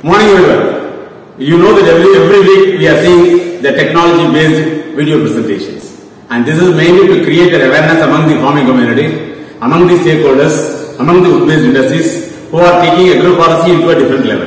Morning everyone. You know that every, every week we are seeing the technology based video presentations. And this is mainly to create an awareness among the farming community, among the stakeholders, among the wood-based industries who are taking agroforestry into a different level.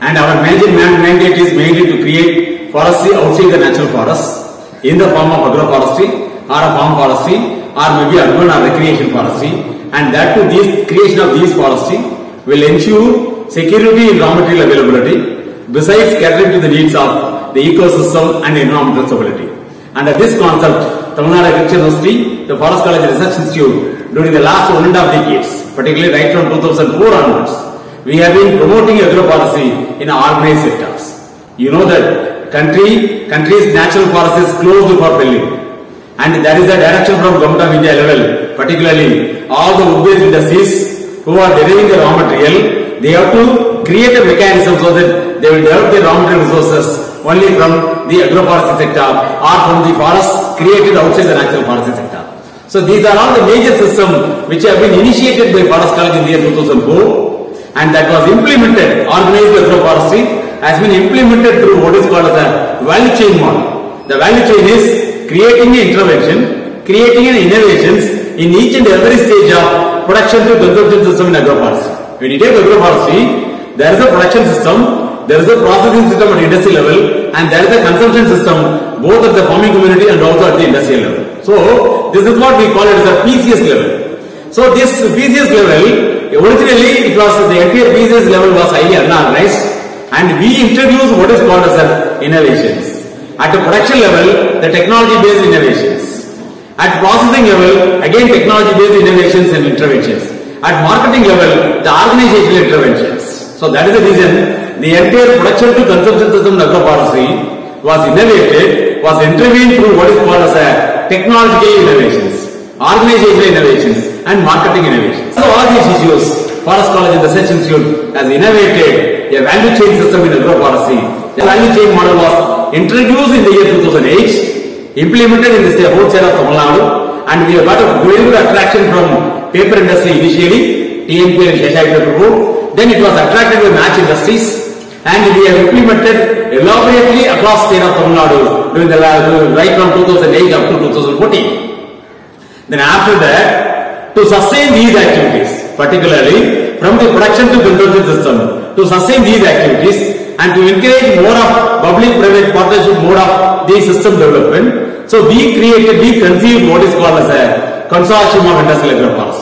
And our major man- mandate is mainly to create forestry outside the natural forests in the form of agroforestry or a farm forestry or maybe urban or recreation forestry. And that to this creation of these forestry will ensure security in raw material availability besides catering to the needs of the ecosystem and environmental stability. Under this concept, Tamil Nadu Agriculture University, the Forest College Research Institute, during the last one and a half decades, particularly right from 2004 onwards, we have been promoting agroforestry in organized sectors. You know that country, country's natural forest is closed for felling. And that is the direction from Government of India level, particularly all the wood-based industries who are deriving the raw material, they have to create a mechanism so that they will develop the raw material resources only from the agroforestry sector or from the forests created outside the natural forestry sector. So these are all the major systems which have been initiated by Forest College in the year 2004 and that was implemented, organized agroforestry has been implemented through what is called as a value chain model. The value chain is creating an intervention, creating an innovations in each and every stage of production to consumption system in agroforestry. When you take agroforestry, there is a production system, there is a processing system at industry level, and there is a consumption system both at the farming community and also at the industrial level. So, this is what we call it as a PCS level. So, this PCS level, originally it was the entire PCS level was highly unorganized, and we introduced what is called as innovations. At the production level, the technology based innovations. At processing level, again technology based innovations and interventions. At marketing level, the organizational interventions. So that is the reason the entire production to consumption system in agroforestry was innovated, was intervened through what is called as a technological innovations, organizational innovations and marketing innovations. So all these issues, Forest College and Research Institute has innovated a value chain system in agroforestry. The value chain model was introduced in the year 2008, implemented in the state of Tamil Nadu, and we have got a very good attraction from paper industry initially, TMP and Sheshai Paper Group. Then it was attracted by match industries, and we have implemented elaborately across state of Tamil Nadu during the right from 2008 up to 2014. Then after that, to sustain these activities, particularly from the production to consumption system, to sustain these activities and to encourage more of public-private partnership mode of the system development, so we created, we conceived what is called as a consortium of industrial agroforestry.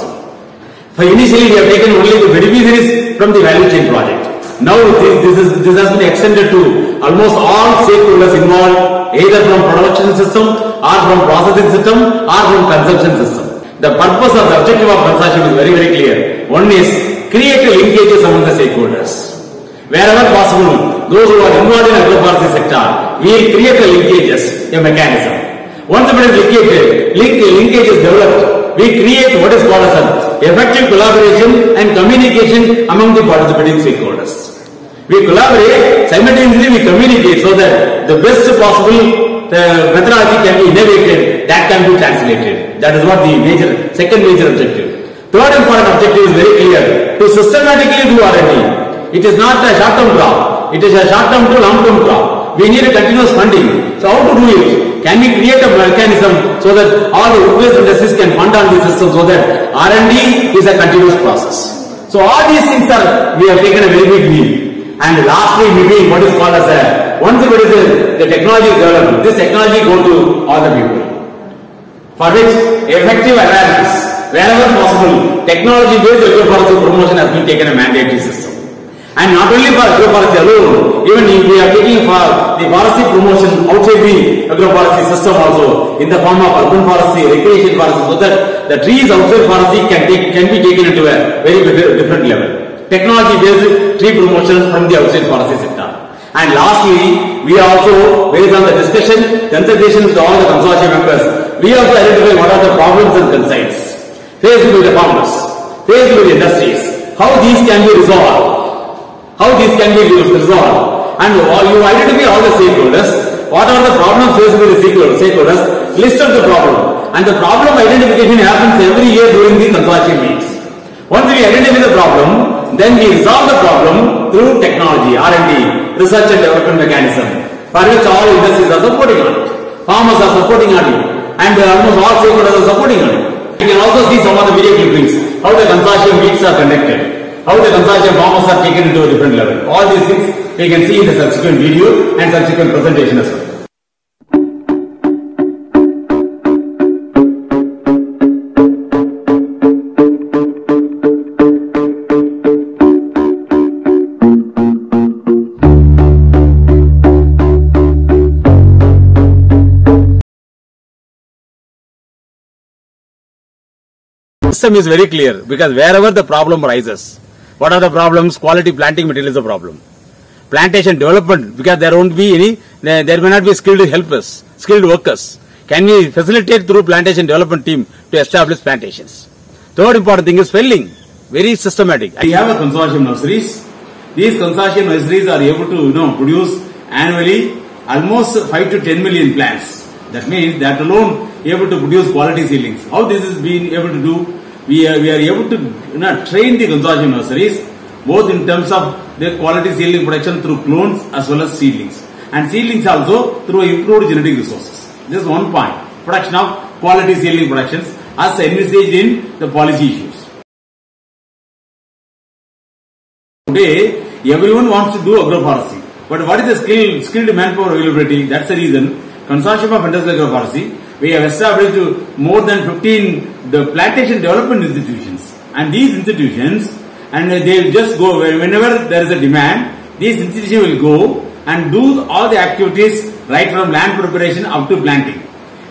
For initially we have taken only the beneficiaries from the value chain project. Now this, this, is, this has been extended to almost all stakeholders involved either from production system or from processing system or from consumption system. The purpose of the objective of consortium is very very clear. One is create a linkages among the stakeholders. Wherever possible, those who are involved in agroforestry sector, we create a linkages, a mechanism. Once it is linked, link, linkage is developed, we create what is called as effective collaboration and communication among the participating stakeholders. We collaborate, simultaneously we communicate so that the best possible uh, methodology can be innovated, that can be translated. That is what the major, second major objective. Third important objective is very clear, to systematically do R&D. It is not a short-term it is a short-term to long-term crop. We need a continuous funding. So how to do it? Can we create a mechanism so that all the wood-based industries can fund on the system so that R&D is a continuous process. So all these things are, we have taken a very big leap. And lastly, we maybe what is called as a, once it is a, the technology is developed, this technology go to all the people. For which effective awareness, wherever possible, technology-based promotion has been taken a mandatory system. And not only for agroforestry alone, even if we are taking for the forestry promotion outside the agroforestry system also, in the form of urban forestry, recreation forestry, so that the trees outside forestry can take, can be taken into a very different level. Technology-based tree promotion from the outside forestry sector. And lastly, we are also, based on the discussion, consultation with all the consortium members, we also identify what are the problems and concerns faced with the farmers, faced with the industries, how these can be resolved, how these can be resolved. And all- you identify all the stakeholders, what are the problems faced with the stakeholders, list of the problem. And the problem identification happens every year during the consortium meetings. Once we identify the problem, then we resolve the problem through technology, R&D, research and development mechanism, for which all industries are supporting on it. Farmers are supporting on it, and uh, almost all stakeholders are supporting on it. You can also see some of the video clippings, how the consortium meetings are conducted, how the consortium farmers are taken into a different level. All these things we can see in the subsequent video and subsequent presentation as well. system is very clear because wherever the problem rises, what are the problems? Quality planting material is a problem. Plantation development because there won't be any, there, may not be skilled helpers, skilled workers. Can we facilitate through plantation development team to establish plantations? Third important thing is felling, very systematic. We have a consortium nurseries. These consortium nurseries are able to you know produce annually almost 5 to 10 million plants. That means that alone able to produce quality seedlings. How this is being able to do? We are, we are able to you know, train the consortium nurseries both in terms of their quality seedling production through clones as well as seedlings. And seedlings also through improved genetic resources. This is one point. Production of quality seedling productions as envisaged in the policy issues. Today, everyone wants to do agroforestry. But what is the skill, skilled manpower availability? That's the reason. Consortium of Industrial Agroforestry, we have established more than 15 the plantation development institutions. And these institutions, and they will just go whenever there is a demand, these institutions will go and do all the activities right from land preparation up to planting.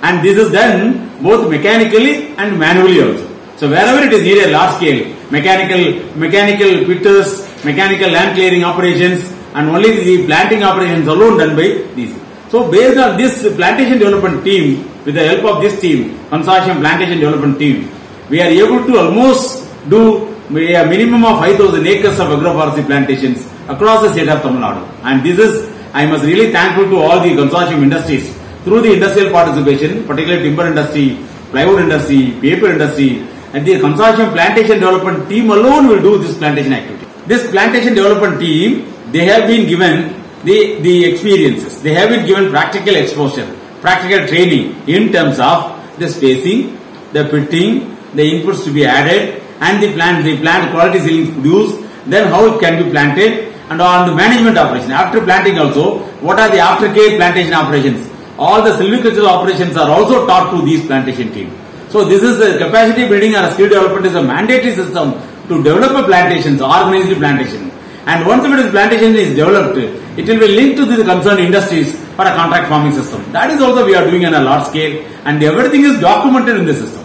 And this is done both mechanically and manually also. So wherever it is needed large scale, mechanical, mechanical pitters, mechanical land clearing operations, and only the planting operations alone done by these. So based on this plantation development team, with the help of this team, consortium plantation development team, we are able to almost do a minimum of 5000 acres of agroforestry plantations across the state of Tamil Nadu. And this is, I must really thankful to all the consortium industries through the industrial participation, particularly timber industry, plywood industry, paper industry, and the consortium plantation development team alone will do this plantation activity. This plantation development team, they have been given the, the experiences. They have been given practical exposure, practical training in terms of the spacing, the pitting, the inputs to be added, and the plant, the plant quality seedlings produced, then how it can be planted, and on the management operation. After planting also, what are the aftercare plantation operations? All the silvicultural operations are also taught to these plantation team. So this is a capacity building or skill development is a mandatory system to develop a plantations, organized plantation. And once the plantation is developed, it will be linked to the concerned industries for a contract farming system. That is also we are doing on a large scale and everything is documented in the system.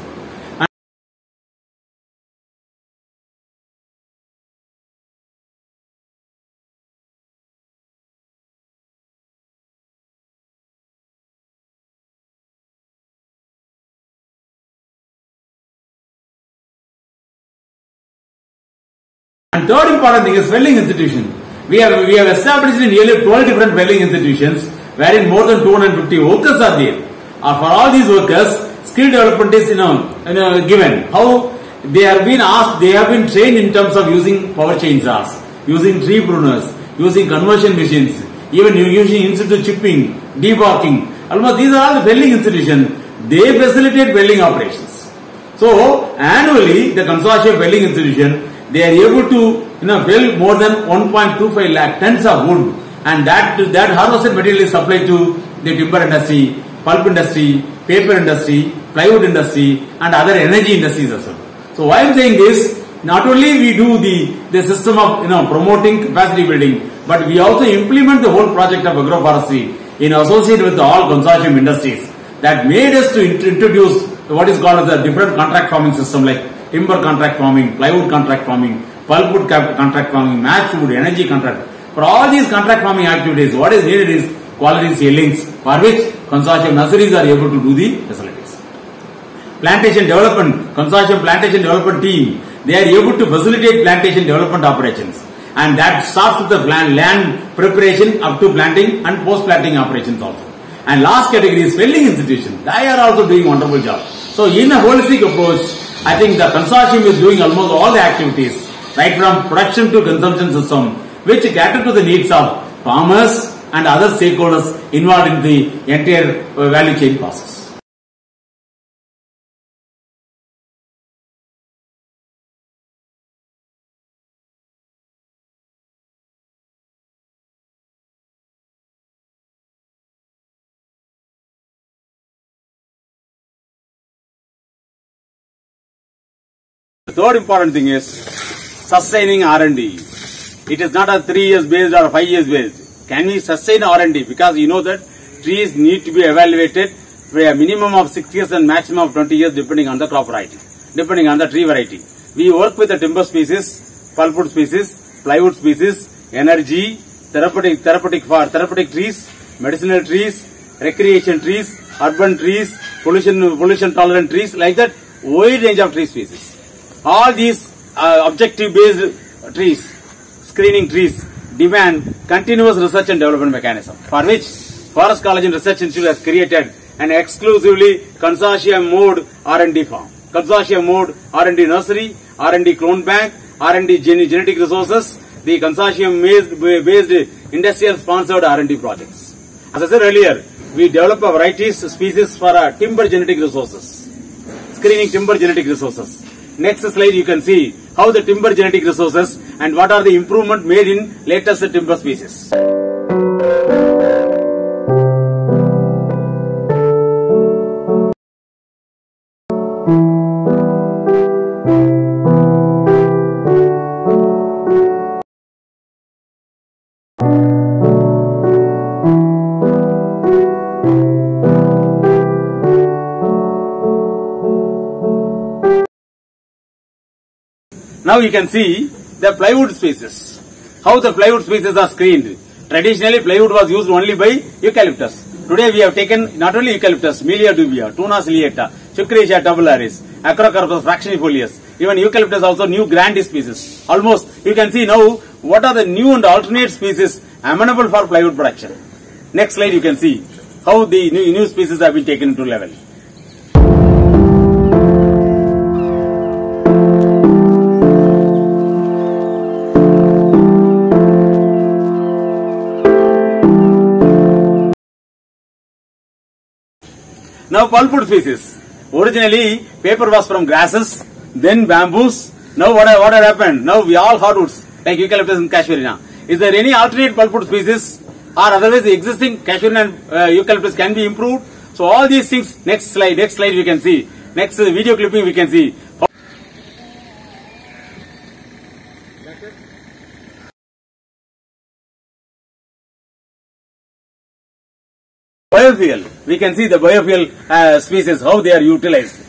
And third important thing is felling institution. We have we have established in nearly 12 different felling institutions wherein more than 250 workers are there. Uh, for all these workers, skill development is you know, you know given. How they have been asked, they have been trained in terms of using power chainsaws, using tree pruners, using conversion machines, even using in situ chipping, debarking. Almost these are all the felling institutions. They facilitate felling operations. So annually, the consortium felling institution they are able to you know well more than 1.25 lakh tons of wood, and that that harvested material is supplied to the timber industry, pulp industry, paper industry, plywood industry, and other energy industries as well. So why I am saying this, not only we do the the system of you know promoting capacity building, but we also implement the whole project of agroforestry in association with all consortium industries that made us to introduce what is called as a different contract farming system like timber contract farming, plywood contract farming, pulpwood contract farming, matchwood, energy contract. For all these contract farming activities, what is needed is quality seedlings for which consortium nurseries are able to do the facilities. Plantation development, consortium plantation development team, they are able to facilitate plantation development operations. And that starts with the land preparation up to planting and post-planting operations also. And last category is felling institution. They are also doing wonderful job. So in a holistic approach, I think the consortium is doing almost all the activities right from production to consumption system, which cater to the needs of farmers and other stakeholders involved in the entire value chain process. Third important thing is sustaining R&D. It is not a three years based or five years based. Can we sustain R&D? Because you know that trees need to be evaluated for a minimum of six years and maximum of 20 years depending on the crop variety, depending on the tree variety. We work with the timber species, pulpwood species, plywood species, energy, therapeutic, therapeutic for therapeutic trees, medicinal trees, recreation trees, urban trees, pollution, pollution tolerant trees, like that wide range of tree species all these uh, objective based trees, screening trees demand continuous research and development mechanism for which Forest College and Research Institute has created an exclusively consortium mode R&D farm. Consortium mode R&D nursery, R&D clone bank, R&D gen- genetic resources, the consortium based, based industrial sponsored R&D projects. As I said earlier, we develop a varieties species for uh, timber genetic resources screening timber genetic resources. Next slide you can see how the timber genetic resources and what are the improvement made in latest timber species. Now you can see the plywood species. How the plywood species are screened. Traditionally plywood was used only by eucalyptus. Today we have taken not only eucalyptus, Melia dubia, Toona ciliata, Chukrasia tabularis, Acrocarpus fraxinifolius, even eucalyptus also new grand species. Almost you can see now what are the new and alternate species amenable for plywood production. Next slide you can see how the new, new species have been taken to level. Now pulpwood species. Originally paper was from grasses, then bamboos. Now what, what happened? Now we all hardwoods like eucalyptus and casuarina. Is there any alternate pulpwood species or otherwise the existing casuarina and uh, eucalyptus can be improved? So all these things, next slide, next slide we can see. Next uh, video clipping we can see. Biofuel. We can see the biofuel uh, species, how they are utilized.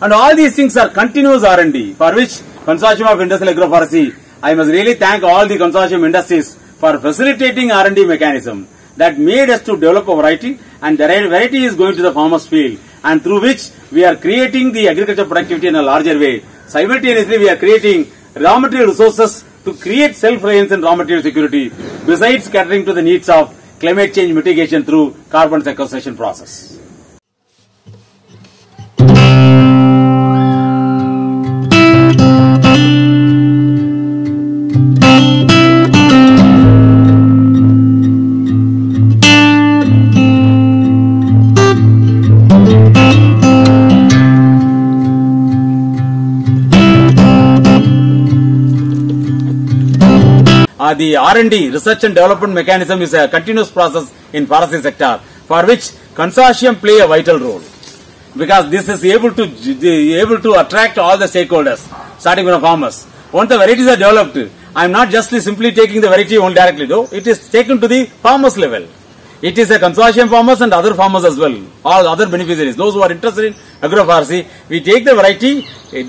And all these things are continuous R&D for which Consortium of Industrial Agroforestry, I must really thank all the consortium industries for facilitating R&D mechanism that made us to develop a variety and the variety is going to the farmer's field and through which we are creating the agriculture productivity in a larger way. Simultaneously, we are creating raw material resources to create self-reliance and raw material security besides catering to the needs of climate change mitigation through carbon sequestration process. The R&D, research and development mechanism is a continuous process in forestry sector for which consortium play a vital role because this is able to able to attract all the stakeholders starting from farmers. Once the varieties are developed, I am not just simply taking the variety on directly though, it is taken to the farmers level. It is a consortium farmers and other farmers as well, all other beneficiaries, those who are interested in agroforestry. We take the variety, eh,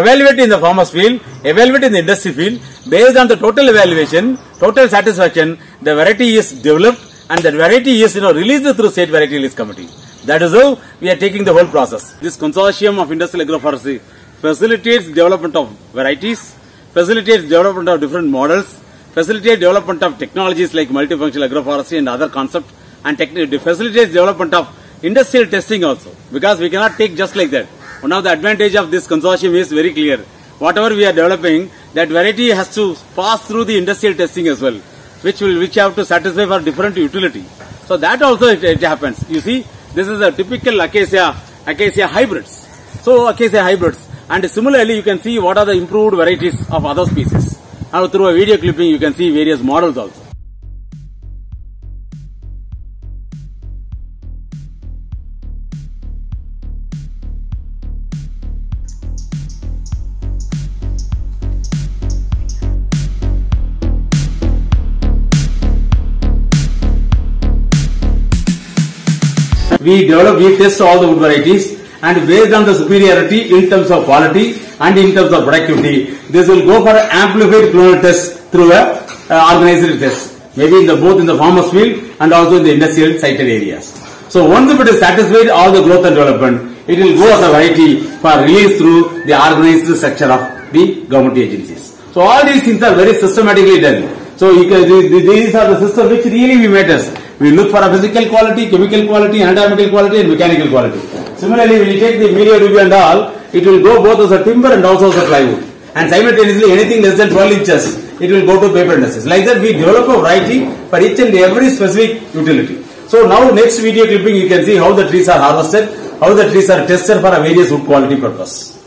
evaluate in the farmers field, evaluate in the industry field. Based on the total evaluation, total satisfaction, the variety is developed and that variety is you know released through state variety release committee. That is how we are taking the whole process. This consortium of industrial agroforestry facilitates development of varieties, facilitates development of different models, facilitate development of technologies like multifunctional agroforestry and other concepts and facilitates development of industrial testing also because we cannot take just like that. One of the advantage of this consortium is very clear. Whatever we are developing, that variety has to pass through the industrial testing as well, which will which have to satisfy for different utility. So that also it, it happens. You see, this is a typical acacia acacia hybrids. So acacia hybrids, and similarly you can see what are the improved varieties of other species. Now through a video clipping you can see various models also. we develop, we test all the wood varieties and based on the superiority in terms of quality and in terms of productivity, this will go for amplified clonal test through a uh, organized test. Maybe in the both in the farmer's field and also in the industrial sited areas. So once if it is satisfied all the growth and development, it will go as a variety for release through the organized structure of the government agencies. So all these things are very systematically done. So these are the systems which really we matters. We look for a physical quality, chemical quality, anatomical quality and mechanical quality. Similarly, when you take the Melia dubia and all, it will go both as a timber and also as a plywood. And simultaneously anything less than 12 inches, it will go to paper industries. Like that we develop a variety for each and every specific utility. So now next video clipping you can see how the trees are harvested, how the trees are tested for a various wood quality purpose.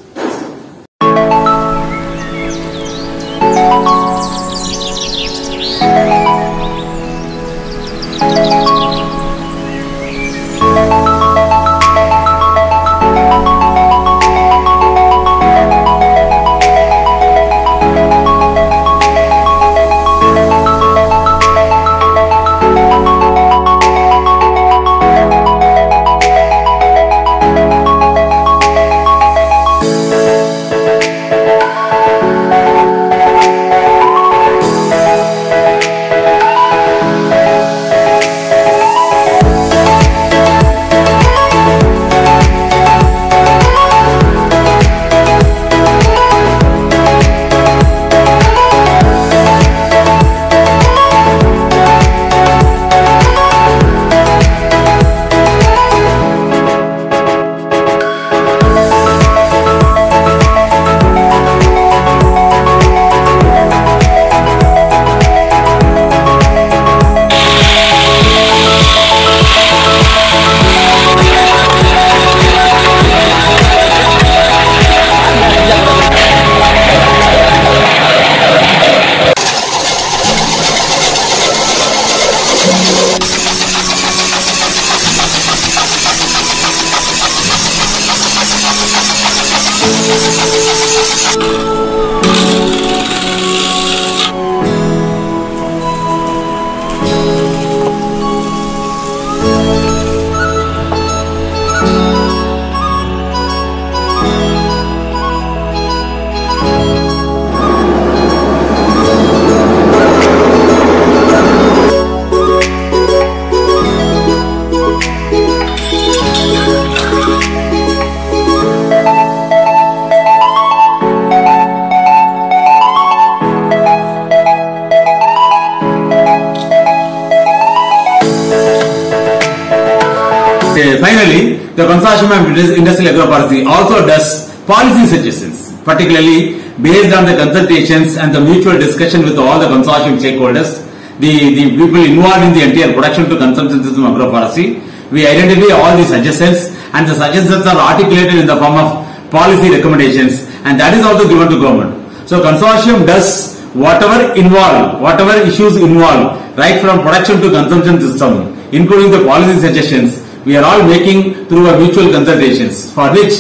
Of Industrial Agroforestry also does policy suggestions, particularly based on the consultations and the mutual discussion with all the consortium stakeholders, the, the people involved in the entire production to consumption system of agroforestry. We identify all the suggestions and the suggestions are articulated in the form of policy recommendations and that is also given to government. So consortium does whatever involved, whatever issues involved, right from production to consumption system, including the policy suggestions, we are all making through a mutual consultations for which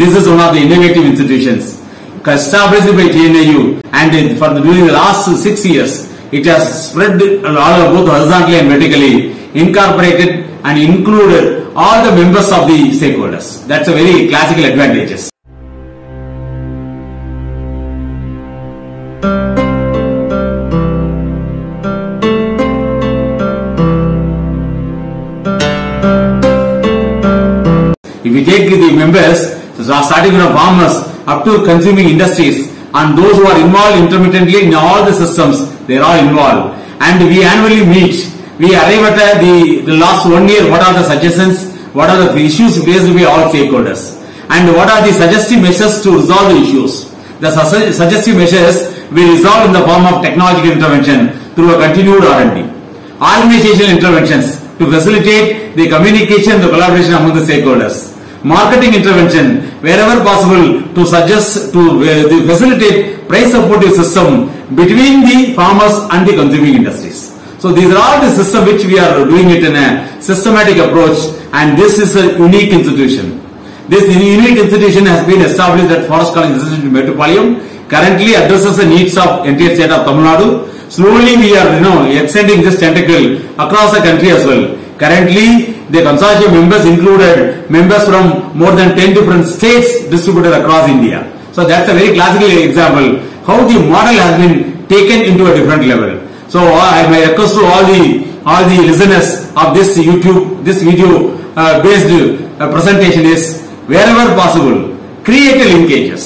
this is one of the innovative institutions established by TNAU and for the, during the last six years it has spread all over both horizontally and vertically incorporated and included all the members of the stakeholders. That's a very classical advantages. If we take the members, starting from farmers up to consuming industries and those who are involved intermittently in all the systems, they are all involved. And we annually meet. We arrive at uh, the, the last one year, what are the suggestions, what are the issues raised by all stakeholders, and what are the suggestive measures to resolve the issues. The su- suggestive measures we resolve in the form of technological intervention through a continued R&D. Organizational interventions to facilitate the communication and the collaboration among the stakeholders. Marketing intervention wherever possible to suggest to uh, facilitate price supportive system between the farmers and the consuming industries. So these are all the system which we are doing it in a systematic approach and this is a unique institution. This unique institution has been established at Forest College Institute in Mettupalayam. Currently addresses the needs of entire state of Tamil Nadu. Slowly we are, you know, extending this tentacle across the country as well. Currently, the consortium members included members from more than 10 different states distributed across India. So that's a very classical example how the model has been taken into a different level. So I my request to all the all the listeners of this YouTube this video uh, based uh, presentation is wherever possible create linkages.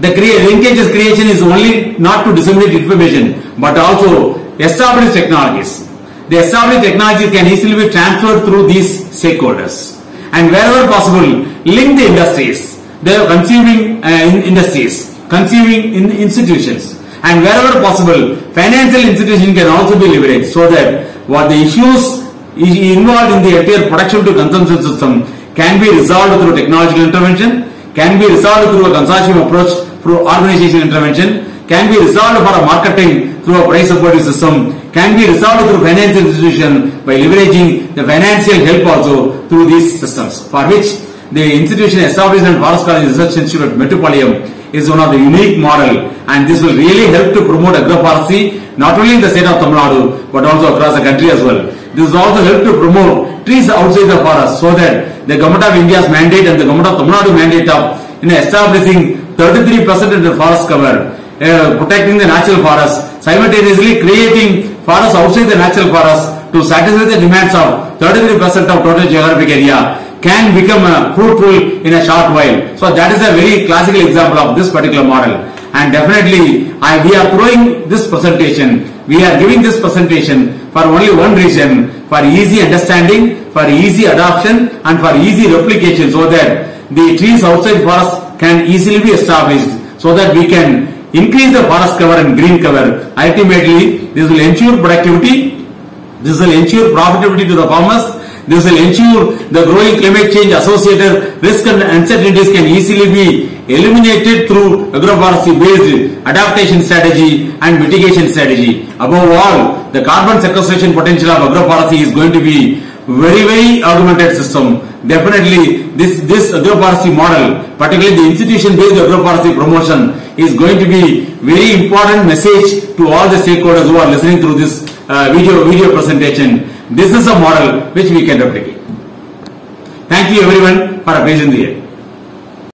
The crea- linkages creation is only not to disseminate information but also establish technologies. The established technology can easily be transferred through these stakeholders. And wherever possible, link the industries, the consuming uh, in- industries, consuming in institutions. And wherever possible, financial institution can also be leveraged so that what the issues involved in the entire production to consumption system can be resolved through technological intervention, can be resolved through a consortium approach through organization intervention, can be resolved for a marketing through a price supporting system, can be resolved through financial institution by leveraging the financial help also through these systems, for which the institution established at Forest College Research Institute at Mettupalayam is one of the unique model and this will really help to promote agroforestry not only in the state of Tamil Nadu but also across the country as well. This will also help to promote trees outside the forest so that the government of India's mandate and the government of Tamil Nadu mandate of in establishing 33% of the forest cover, uh, protecting the natural forest, simultaneously creating forests outside the natural forest to satisfy the demands of 33% of total geographic area can become uh, fruitful in a short while. So that is a very classical example of this particular model. And definitely, I, we are throwing this presentation, we are giving this presentation for only one reason, for easy understanding, for easy adoption and for easy replication so that the trees outside forest can easily be established so that we can increase the forest cover and green cover. Ultimately, this will ensure productivity, this will ensure profitability to the farmers. This will ensure the growing climate change associated risk and uncertainties can easily be eliminated through agroforestry based adaptation strategy and mitigation strategy. Above all, the carbon sequestration potential of agroforestry is going to be very very augmented system. Definitely this, this agroforestry model, particularly the institution based agroforestry promotion is going to be very important message to all the stakeholders who are listening through this uh, video video presentation. This is a model which we can replicate. Thank you everyone for a patient here.